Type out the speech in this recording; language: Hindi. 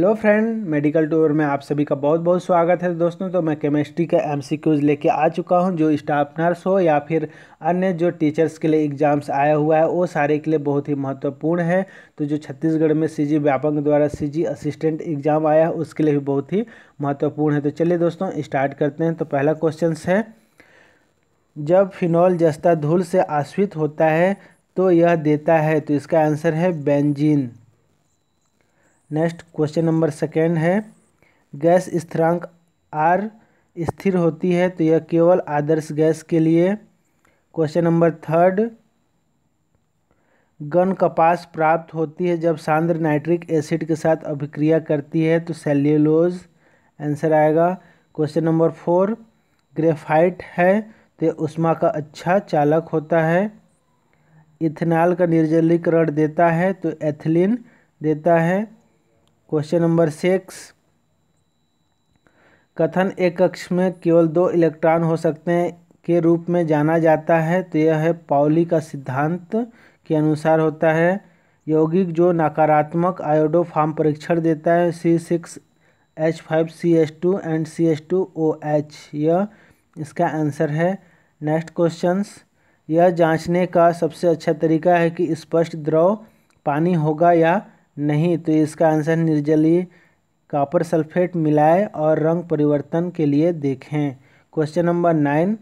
हेलो फ्रेंड, मेडिकल टूर में आप सभी का बहुत बहुत स्वागत है दोस्तों। तो मैं केमिस्ट्री का एमसीक्यूज लेके आ चुका हूँ, जो स्टाफ नर्स हो या फिर अन्य जो टीचर्स के लिए एग्ज़ाम्स आया हुआ है, वो सारे के लिए बहुत ही महत्वपूर्ण है। तो जो छत्तीसगढ़ में सीजी व्यापक द्वारा सीजी असिस्टेंट एग्ज़ाम आया है, उसके लिए भी बहुत ही महत्वपूर्ण है। तो चलिए दोस्तों स्टार्ट करते हैं। तो पहला क्वेश्चन है, जब फिनॉल जस्ता धूल से आश्रित होता है तो यह देता है तो इसका आंसर है benzene next question number second है, गैस स्थिरांक आर स्थिर होती है तो यह केवल आदर्श गैस के लिए। क्वेश्चन नंबर थर्ड, गन कपास प्राप्त होती है जब सांद्र नाइट्रिक एसिड के साथ अभिक्रिया करती है तो सेल्यूलोज आंसर आएगा। क्वेश्चन नंबर फोर, ग्रेफाइट है तो उष्मा का अच्छा चालक होता है। इथेनॉल का निर्जलीकरण देता है तो एथिलीन देता है। क्वेश्चन नंबर सिक्स कथन एक कक्ष में केवल दो इलेक्ट्रॉन हो सकते हैं के रूप में जाना जाता है तो यह है पाउली का सिद्धांत के अनुसार होता है। यौगिक जो नकारात्मक आयोडो फॉर्म परीक्षण देता है C six H five C H two and C H two O H यह इसका आंसर है। नेक्स्ट क्वेश्चंस यह जांचने का सबसे अच्छा तरीका है कि स्पष्ट द्रव पानी होगा या नहीं तो इसका आंसर निर्जलीय कॉपर सल्फेट मिलाए और रंग परिवर्तन के लिए देखें। Question number nine